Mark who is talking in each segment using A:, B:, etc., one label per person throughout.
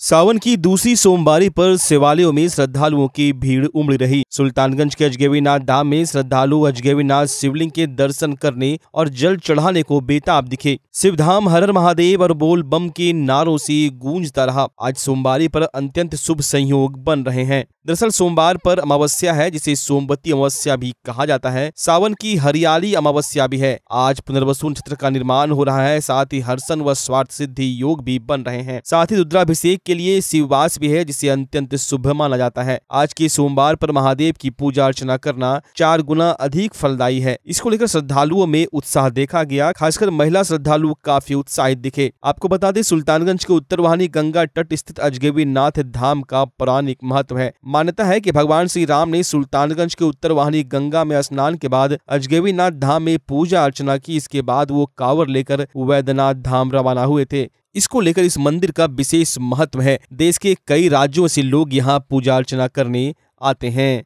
A: सावन की दूसरी सोमवारी पर शिवालयों में श्रद्धालुओं की भीड़ उमड़ रही। सुल्तानगंज के अजगेवीनाथ धाम में श्रद्धालु अजगेवीनाथ शिवलिंग के दर्शन करने और जल चढ़ाने को बेताब दिखे। शिवधाम हरर महादेव और बोल बम के नारों से गूंजता रहा। आज सोमवारी पर अत्यंत शुभ संयोग बन रहे हैं। दरअसल सोमवार पर अमावस्या है, जिसे सोमवती अमावस्या भी कहा जाता है। सावन की हरियाली अमावस्या भी है। आज पुनर्वसु नक्षत्र का निर्माण हो रहा है, साथ ही हर्षण व स्वार्थ सिद्धि योग भी बन रहे हैं। साथ ही रुद्राभिषेक के लिए शिववास भी है, जिसे अत्यंत शुभ माना जाता है। आज के सोमवार पर महादेव की पूजा अर्चना करना चार गुना अधिक फलदायी है। इसको लेकर श्रद्धालुओं में उत्साह देखा गया, खासकर महिला श्रद्धालु काफ़ी उत्साहित दिखे। आपको बता दें, सुल्तानगंज के उत्तर वाहिनी गंगा तट स्थित अजगेवी नाथ धाम का पौराणिक महत्व है। मान्यता है कि भगवान श्री राम ने सुल्तानगंज के उत्तर वाहनी गंगा में स्नान के बाद अजगेवीनाथ धाम में पूजा अर्चना की। इसके बाद वो कांवर लेकर वैद्यनाथ धाम रवाना हुए थे। इसको लेकर इस मंदिर का विशेष महत्व है। देश के कई राज्यों से लोग यहाँ पूजा अर्चना करने आते हैं।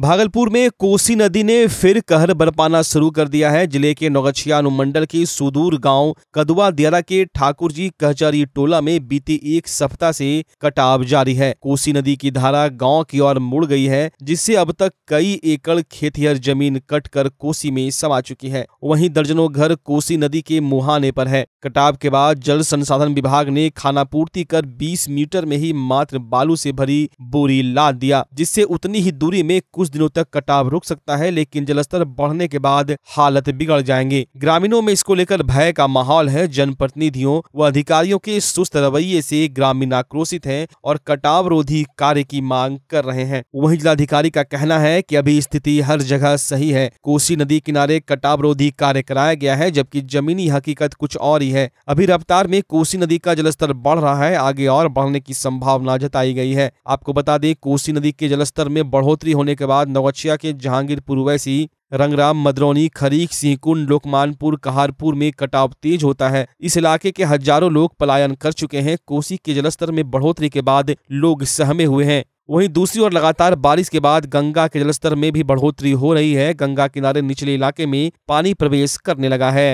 A: भागलपुर में कोसी नदी ने फिर कहर बरपाना शुरू कर दिया है। ज़िले के नौगछिया अनुमंडल के सुदूर गाँव कदुआ दियारा के ठाकुर जी कहचारी टोला में बीती एक सप्ताह से कटाव जारी है। कोसी नदी की धारा गाँव की ओर मुड़ गई है, जिससे अब तक कई एकड़ खेतिहर ज़मीन कटकर कोसी में समा चुकी है। वहीं दर्जनों घर कोसी नदी के मुहाने पर है। कटाव के बाद जल संसाधन विभाग ने खानापूर्ति कर 20 मीटर में ही मात्र बालू से भरी बोरी लाद दिया, जिससे उतनी ही दूरी में कुछ दिनों तक कटाव रुक सकता है, लेकिन जलस्तर बढ़ने के बाद हालत बिगड़ जाएँगे। ग्रामीणों में इसको लेकर भय का माहौल है। जनप्रतिनिधियों व अधिकारियों के सुस्त रवैये से ग्रामीण आक्रोशित हैं और कटाव रोधी कार्य की मांग कर रहे हैं। वही जिलाधिकारी का कहना है कि अभी स्थिति हर जगह सही है। कोसी नदी किनारे कटाव रोधी कार्य कराया गया है, जबकि जमीनी हकीकत कुछ और ही है। अभी रफ्तार में कोसी नदी का जलस्तर बढ़ रहा है, आगे और बढ़ने की संभावना जताई गई है। आपको बता दें, कोसी नदी के जलस्तर में बढ़ोतरी होने के बाद नवचिया के जहांगीरपुर वैसी रंगराम मदरौनी खरीक सिंहकुंड लोकमानपुर कहारपुर में कटाव तेज होता है। इस इलाके के हज़ारों लोग पलायन कर चुके हैं। कोसी के जलस्तर में बढ़ोतरी के बाद लोग सहमे हुए हैं। वहीं दूसरी ओर लगातार बारिश के बाद गंगा के जलस्तर में भी बढ़ोतरी हो रही है। गंगा किनारे निचले इलाके में पानी प्रवेश करने लगा है।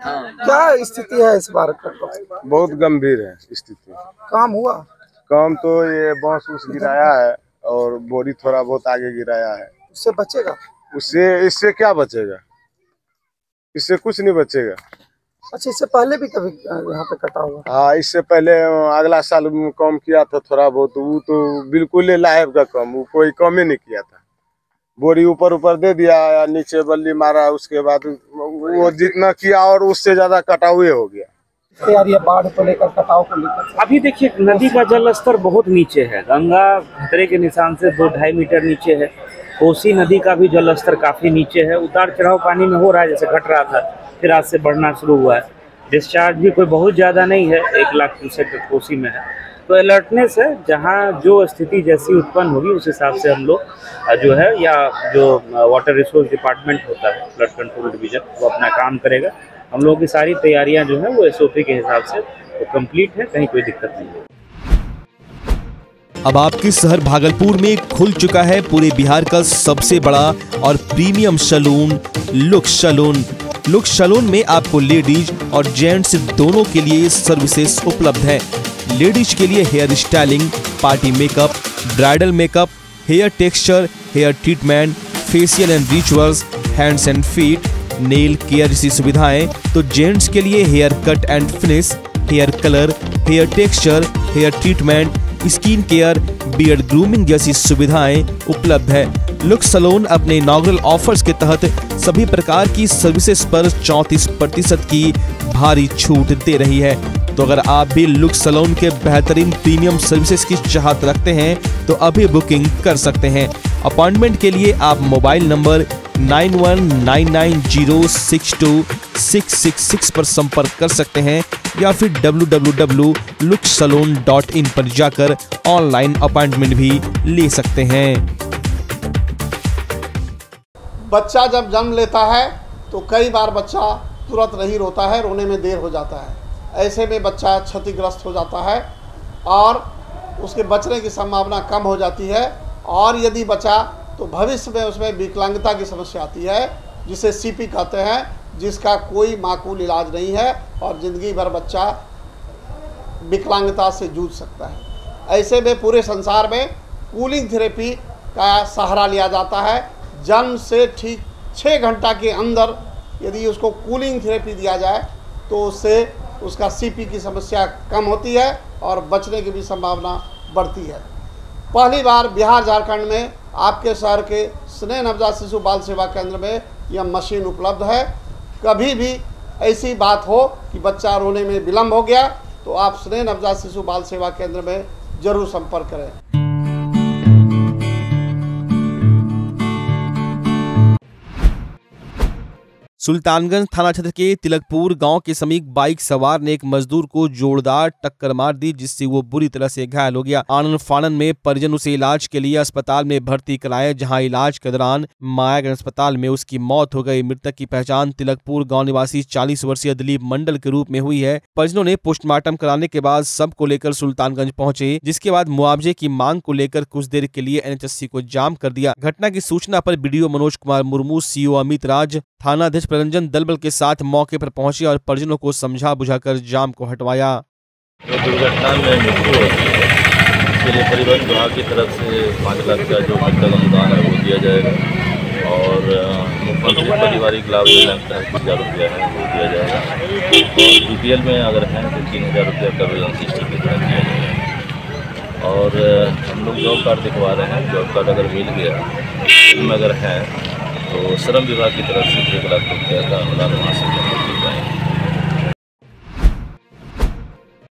B: क्या स्थिति है इस बार
C: बहुत गंभीर है स्थिति।
B: काम हुआ?
C: काम तो ये बाँस उस गिराया है। और बोरी थोड़ा बहुत आगे गिराया है।
B: उससे बचेगा?
C: उससे इससे क्या बचेगा? इससे कुछ नहीं बचेगा।
B: अच्छा इससे पहले भी कभी यहाँ पे कटा हुआ?
C: हाँ इससे पहले अगला साल काम किया था थोड़ा बहुत वो तो बिल्कुल ही लाइव का कम वो कोई कम ही नहीं किया था। बोरी ऊपर ऊपर दे दिया या नीचे बल्ली मारा उसके बाद वो जितना किया और उससे ज़्यादा कटाव हो गया।
B: तैयारी बाढ़ को लेकर कटाव को लेकर
D: अभी देखिए, नदी का जल स्तर बहुत नीचे है। गंगा खतरे के निशान से दो ढाई मीटर नीचे है। कोसी नदी का भी जल स्तर काफ़ी नीचे है। उतार चढ़ाव पानी में हो रहा है, जैसे घट रहा था, फिर आज से बढ़ना शुरू हुआ है। डिस्चार्ज भी कोई बहुत ज़्यादा नहीं है, एक लाख क्यूसेक कोसी में है। तो अलर्टनेस है, जहाँ जो स्थिति जैसी उत्पन्न होगी, उस हिसाब से हम लोग जो है, या जो वाटर रिसोर्स डिपार्टमेंट होता है फ्लड कंट्रोल डिवीज़न वो अपना काम करेगा। हम लोगों की सारी तैयारियाँ जो है वो एसओपी के हिसाब से वो कंप्लीट है, कहीं कोई दिक्कत नहीं है।
A: अब आपके शहर भागलपुर में खुल चुका है पूरे बिहार का सबसे बड़ा और premium salon, look salon. Look salon में आपको लेडीज़ और जेंट्स दोनों के लिए सर्विसेज़ उपलब्ध है। लेडीज़ के लिए hair styling, party makeup, bridal makeup, hair texture, hair treatment, facial and rituals, hands and feet nail care जैसी सुविधाएँ तो जेंट्स के लिए hair cut and finish hair colour hair texture hair treatment skin care beard grooming जैसी सुविधाएँ उपलब्ध है। Look salon अपने इनाग्रल ऑफर्स के तहत सभी प्रकार की सर्विसेज़ पर 34 प्रतिशत की भारी छूट दे रही है। तो अगर आप भी लुक सलोन के बेहतरीन प्रीमियम सर्विसेज़ की चाहत रखते हैं तो अभी बुकिंग कर सकते हैं। अपॉइंटमेंट के लिए आप mobile number nine one nine nine zero six two six six six पर संपर्क कर सकते हैं या फिर W W W look salon dot in पर जाकर ऑनलाइन अपॉइंटमेंट भी ले सकते हैं।
E: बच्चा जब जन्म लेता है तो कई बार बच्चा तुरंत नहीं रोता है, रोने में देर हो जाता है। ऐसे में बच्चा क्षतिग्रस्त हो जाता है और उसके बचने की संभावना कम हो जाती है। और यदि बचा तो भविष्य में उसमें विकलांगता की समस्या आती है, जिसे सीपी कहते हैं, जिसका कोई माकूल इलाज नहीं है और ज़िंदगी भर बच्चा विकलांगता से जूझ सकता है। ऐसे में पूरे संसार में कूलिंग थेरेपी का सहारा लिया जाता है। जन्म से ठीक छः घंटा के अंदर यदि उसको कूलिंग थेरेपी दिया जाए तो उससे उसका सीपी की समस्या कम होती है और बचने की भी संभावना बढ़ती है। पहली बार बिहार झारखंड में आपके शहर के स्नेह नवजात शिशु बाल सेवा केंद्र में यह मशीन उपलब्ध है। कभी भी ऐसी बात हो कि बच्चा रोने में विलम्ब हो गया तो आप स्नेह नवजात शिशु बाल सेवा केंद्र में ज़रूर संपर्क करें।
A: सुल्तानगंज थाना क्षेत्र के तिलकपुर गाँव के समीप बाइक सवार ने एक मजदूर को जोरदार टक्कर मार दी, जिससे वो बुरी तरह से घायल हो गया। आनंद फानन में परिजन उसे इलाज के लिए अस्पताल में भर्ती कराए, जहाँ इलाज के दौरान मायागंज अस्पताल में उसकी मौत हो गई। मृतक की पहचान तिलकपुर गाँव निवासी चालीस वर्षीय दिलीप मंडल के रूप में हुई है। परिजनों ने पोस्टमार्टम कराने के बाद सबको लेकर सुल्तानगंज पहुँचे, जिसके बाद मुआवजे की मांग को लेकर कुछ देर के लिए एनएचएससी को जाम कर दिया। घटना की सूचना पर बीडीओ मनोज कुमार मुर्मू, सीओ अमित राज थानाध्यक्ष प्ररंजन दलबल के साथ मौके पर पहुँचे और परिजनों को समझा बुझाकर जाम को हटवाया।
F: दुर्घटना में मृत्यु होती है लिए परिवहन विभाग की तरफ़ से पाँच लाख का जो अनुदान है, वो दिया जाएगा। और मुख्यमंत्री पारिवारिक लाभ योजना के तहत हज़ार रुपया है, वो दिया जाएगा। और बी में अगर हैं तो तीन हज़ार रुपया का वेतन सिस्टम के तहत दिया जाएगा। और हम लोग जॉब कार्ड दिखवा रहे हैं, जॉब कार्ड अगर मिल गया में अगर हैं तो श्रम विभाग की तरफ़ से एक लाख रुपया का अनुदान, वहाँ से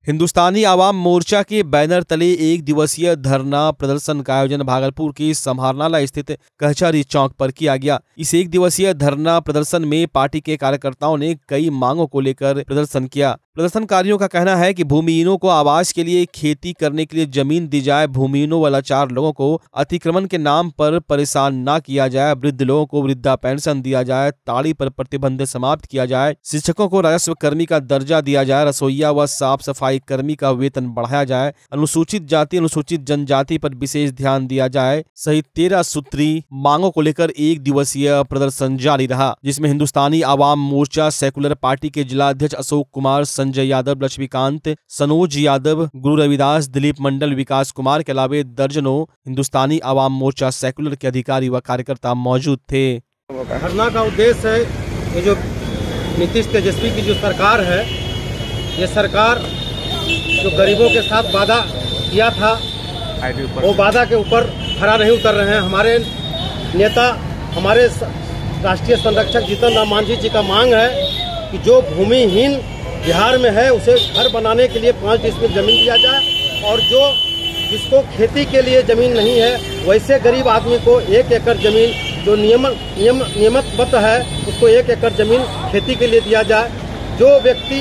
A: हिंदुस्तानी आवाम मोर्चा के बैनर तले एक दिवसीय धरना प्रदर्शन का आयोजन भागलपुर के समाहरणालय स्थित कहचारी चौक पर किया गया। इस एक दिवसीय धरना प्रदर्शन में पार्टी के कार्यकर्ताओं ने कई मांगों को लेकर प्रदर्शन किया। प्रदर्शनकारियों का कहना है कि भूमिहीनों को आवास के लिए खेती करने के लिए ज़मीन दी जाए। भूमिहीनों व लाचार लोगों को अतिक्रमण के नाम पर परेशान न किया जाए। वृद्ध लोगों को वृद्धा पेंशन दिया जाए। ताड़ी पर प्रतिबंध समाप्त किया जाए। शिक्षकों को राजस्व कर्मी का दर्जा दिया जाए। रसोईया व साफ़ सफ़ाई कर्मी का वेतन बढ़ाया जाए। अनुसूचित जाति, अनुसूचित जनजाति पर विशेष ध्यान दिया जाए। सहित तेरह सूत्री मांगों को लेकर एक दिवसीय प्रदर्शन जारी रहा, जिसमें हिंदुस्तानी आवाम मोर्चा सेकुलर पार्टी के जिला अध्यक्ष अशोक कुमार संजय यादव, लक्ष्मीकांत, सनोज यादव, गुरु रविदास, दिलीप मंडल, विकास कुमार के अलावे दर्जनों हिंदुस्तानी आवाम मोर्चा सेकुलर के अधिकारी व कार्यकर्ता मौजूद थे।
G: धरना का उद्देश्य है, ये जो नीतीश तेजस्वी की जो सरकार है, ये सरकार जो गरीबों के साथ वादा किया था, वो वादा के ऊपर खरा नहीं उतर रहे हैं। हमारे नेता, हमारे राष्ट्रीय संरक्षक जीतन राम मांझी जी का मांग है कि जो भूमिहीन बिहार में है उसे घर बनाने के लिए पाँच डिसमिल ज़मीन दिया जाए और जो जिसको खेती के लिए ज़मीन नहीं है वैसे गरीब आदमी को एक एकड़ ज़मीन जो नियम नियम नियमित है उसको एक एकड़ ज़मीन खेती के लिए दिया जाए। जो व्यक्ति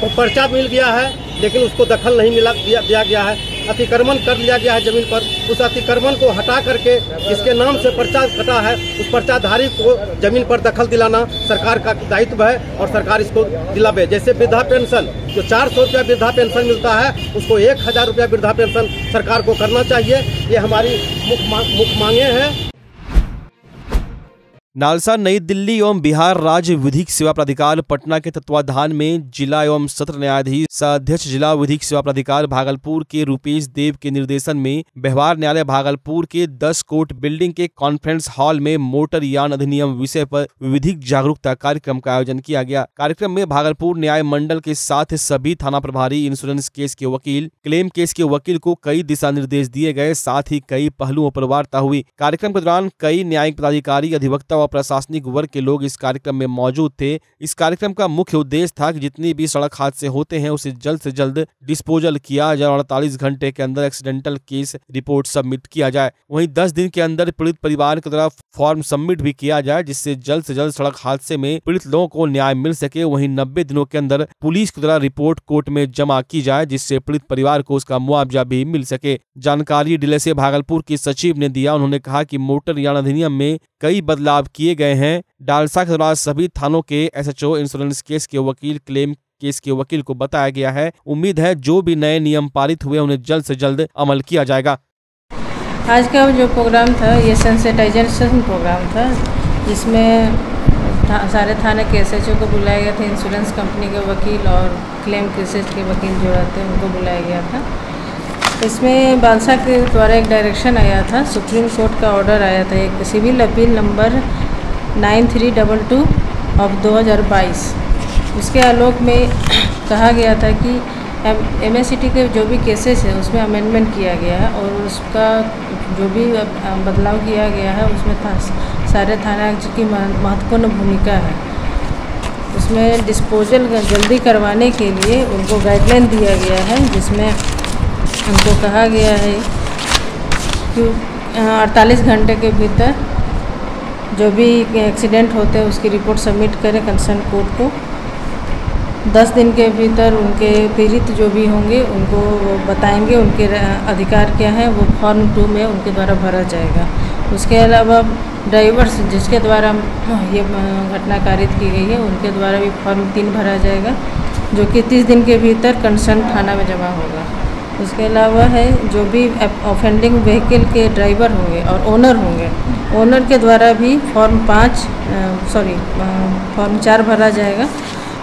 G: को पर्चा मिल गया है लेकिन उसको दखल नहीं मिला दिया, दिया गया है अतिक्रमण कर लिया गया है ज़मीन पर। उस अतिक्रमण को हटा करके इसके नाम से पर्चा कटा है उस पर्चाधारी को ज़मीन पर दखल दिलाना सरकार का दायित्व है और सरकार इसको दिलावे। जैसे वृद्धा पेंशन जो चार सौ रुपया वृद्धा पेंशन मिलता है उसको एक हज़ार रुपया वृद्धा पेंशन सरकार को करना चाहिए। ये हमारी मुख्य मांग, हैं।
A: नालसा नई दिल्ली एवं बिहार राज्य विधिक सेवा प्राधिकार पटना के तत्वाधान में जिला एवं सत्र न्यायाधीश अध्यक्ष जिला विधिक सेवा प्राधिकार भागलपुर के रूपेश देव के निर्देशन में व्यवहार न्यायालय भागलपुर के 10 कोर्ट बिल्डिंग के कॉन्फ्रेंस हॉल में मोटर यान अधिनियम विषय पर विधिक जागरूकता कार्यक्रम का आयोजन किया गया। कार्यक्रम में भागलपुर न्याय मंडल के साथ सभी थाना प्रभारी इंश्योरेंस केस के वकील क्लेम केस के वकील को कई दिशा निर्देश दिए गए, साथ ही कई पहलुओं पर वार्ता हुई। कार्यक्रम के दौरान कई न्यायिक पदाधिकारी, अधिवक्ता व प्रशासनिक वर्ग के लोग इस कार्यक्रम में मौजूद थे। इस कार्यक्रम का मुख्य उद्देश्य था कि जितनी भी सड़क हादसे होते हैं, उसे जल्द से जल्द डिस्पोजल किया जाए और अड़तालीस घंटे के अंदर एक्सीडेंटल केस रिपोर्ट सबमिट किया जाए। वहीं दस दिन के अंदर पीड़ित परिवार के द्वारा फॉर्म सबमिट भी किया जाए, जिससे जल्द से जल्द सड़क हादसे में पीड़ित लोगों को न्याय मिल सके। वहीं नब्बे दिनों के अंदर पुलिस के द्वारा रिपोर्ट कोर्ट में जमा की जाए, जिससे पीड़ित परिवार को उसका मुआवजा भी मिल सके। जानकारी डिले से भागलपुर के सचिव ने दिया। उन्होंने कहा कि मोटर यान अधिनियम में कई बदलाव किए गए हैं। डालसा के दौरान सभी थानों के एसएचओ इंश्योरेंस केस के वकील क्लेम केस के वकील को बताया गया है। उम्मीद है जो भी नए नियम पारित हुए उन्हें जल्द से जल्द अमल किया जाएगा।
H: आज का जो प्रोग्राम था ये सेंसिटाइजेशन प्रोग्राम था जिसमें था, सारे थाने के एसएचओ को बुलाया गया था इंश्योरेंस कंपनी के वकील और क्लेम केसेज के वकील जो रहते हैं उनको बुलाया गया था। इसमें बादशाह के द्वारा एक डायरेक्शन आया था, सुप्रीम कोर्ट का ऑर्डर आया था एक, civil appeal number nine three double two of 2022 उसके आलोक में कहा गया था कि एम एस के जो भी केसेस है, उसमें अमेंडमेंट किया गया है और उसका जो भी बदलाव किया गया है, उसमें था, सारे थाना की महत्वपूर्ण भूमिका है। उसमें डिस्पोजल जल्दी करवाने के लिए उनको गाइडलाइन दिया गया है, जिसमें उनको कहा गया है कि अड़तालीस घंटे के भीतर जो भी एक्सीडेंट होते हैं, उसकी रिपोर्ट सबमिट करें कंसर्न कोर्ट को। दस दिन के भीतर उनके पीड़ित जो भी होंगे, उनको बताएँगे उनके अधिकार क्या है, वो फॉर्म टू में उनके द्वारा भरा जाएगा। उसके अलावा ड्राइवर्स जिसके द्वारा ये घटना कारित की गई है, उनके द्वारा भी फॉर्म तीन भरा जाएगा, जो कि तीस दिन के भीतर कंसर्न थाना में जमा होगा। उसके अलावा है, जो भी ऑफेंडिंग व्हीकल के ड्राइवर होंगे और ओनर होंगे ओनर के द्वारा भी फॉर्म पाँच सॉरी फॉर्म चार भरा जाएगा।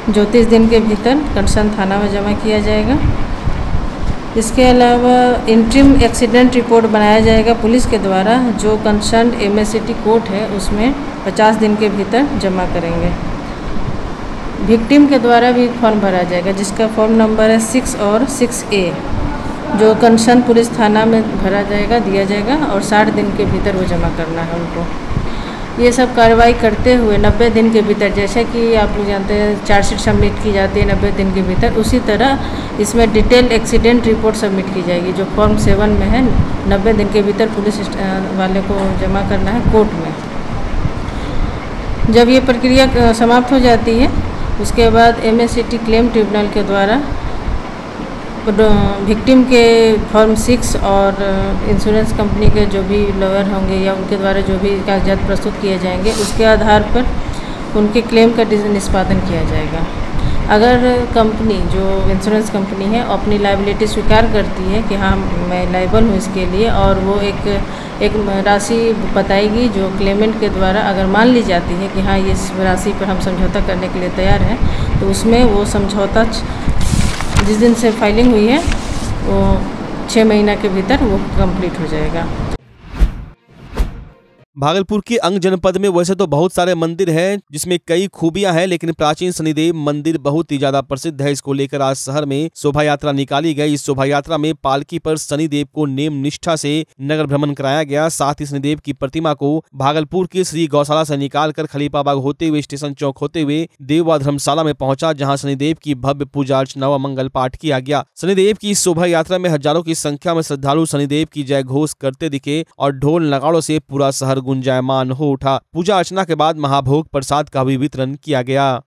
H: जो तीस दिन के भीतर कंसर्न थाना में जमा किया जाएगा। इसके अलावा इंट्रीम एक्सीडेंट रिपोर्ट बनाया जाएगा पुलिस के द्वारा, जो कंसर्न एमएससीटी कोर्ट है, उसमें 50 दिन के भीतर जमा करेंगे। विक्टिम के द्वारा भी फॉर्म भरा जाएगा, जिसका फॉर्म नंबर है सिक्स और सिक्स ए जो कंसर्न पुलिस थाना में भरा जाएगा, दिया जाएगा और साठ दिन के भीतर वो जमा करना है उनको। ये सब कार्रवाई करते हुए 90 दिन के भीतर, जैसे कि आप लोग जानते हैं, चार्जशीट सबमिट की जाती है 90 दिन के भीतर, उसी तरह इसमें डिटेल एक्सीडेंट रिपोर्ट सबमिट की जाएगी, जो फॉर्म सेवन में है 90 दिन के भीतर पुलिस वाले को जमा करना है कोर्ट में। जब ये प्रक्रिया समाप्त हो जाती है, उसके बाद एम क्लेम ट्रिब्यूनल के द्वारा विक्टिम के फॉर्म सिक्स और इंश्योरेंस कंपनी के जो भी लॉयर होंगे या उनके द्वारा जो भी कागजात प्रस्तुत किए जाएँगे, उसके आधार पर उनके क्लेम का निष्पादन किया जाएगा। अगर कंपनी जो इंश्योरेंस कंपनी है अपनी लाइबिलिटी स्वीकार करती है कि हाँ मैं लाइबल हूँ इसके लिए और वो एक एक राशि बताएगी जो क्लेमेंट के द्वारा अगर मान ली जाती है कि हाँ इस राशि पर हम समझौता करने के लिए तैयार हैं तो उसमें वो समझौता जिस दिन से फाइलिंग हुई है, वो छः महीना के भीतर वो कंप्लीट हो जाएगा।
A: भागलपुर के अंग जनपद में वैसे तो बहुत सारे मंदिर हैं, जिसमें कई खूबियाँ हैं, लेकिन प्राचीन शनिदेव मंदिर बहुत ही ज़्यादा प्रसिद्ध है। इसको लेकर आज शहर में शोभा यात्रा निकाली गई। इस शोभा यात्रा में पालकी पर शनिदेव को नेम निष्ठा से नगर भ्रमण कराया गया। साथ ही शनिदेव की प्रतिमा को भागलपुर के श्री गौशाला से निकाल कर खलीफाबाग होते हुए, स्टेशन चौक होते हुए देववा धर्मशाला में पहुँचा, जहाँ शनिदेव की भव्य पूजा अर्चना व मंगल पाठ किया गया। शनिदेव की शोभा यात्रा में हज़ारों की संख्या में श्रद्धालु शनिदेव की जय घोष करते दिखे और ढोल नगाड़ों से पूरा शहर गुंजायमान हो उठा। पूजा अर्चना के बाद महाभोग प्रसाद का भी वितरण किया गया।